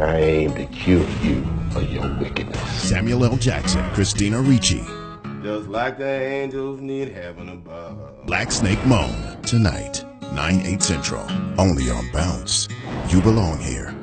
I aim to cure you of your wickedness. Samuel L. Jackson, Christina Ricci, Just like the angels need heaven above. Black Snake Moan. Tonight, 9, 8 central. Only on Bounce. You belong here.